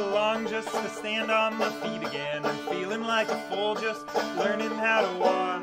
Long just to stand on my feet again. I'm feeling like a fool just learning how to walk.